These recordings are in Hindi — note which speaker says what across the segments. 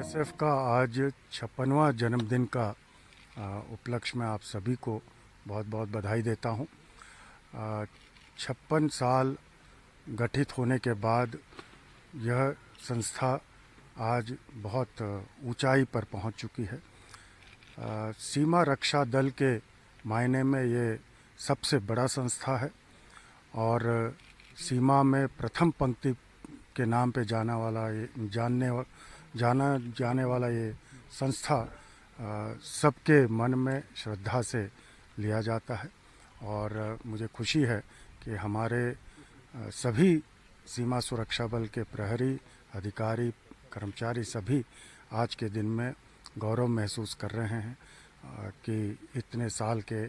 Speaker 1: बीएसएफ का आज छप्पनवा जन्मदिन का उपलक्ष्य में आप सभी को बहुत बहुत बधाई देता हूँ। छप्पन साल गठित होने के बाद यह संस्था आज बहुत ऊंचाई पर पहुँच चुकी है। आ, सीमा रक्षा दल के मायने में ये सबसे बड़ा संस्था है और सीमा में प्रथम पंक्ति के नाम पे जाना वाला ये जानने जाना, जाने वाला ये संस्था सबके मन में श्रद्धा से लिया जाता है। और मुझे खुशी है कि हमारे सभी सीमा सुरक्षा बल के प्रहरी, अधिकारी, कर्मचारी सभी आज के दिन में गौरव महसूस कर रहे हैं कि इतने साल के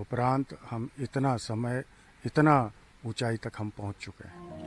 Speaker 1: उपरांत हम इतना समय, इतना ऊंचाई तक हम पहुँच चुके हैं।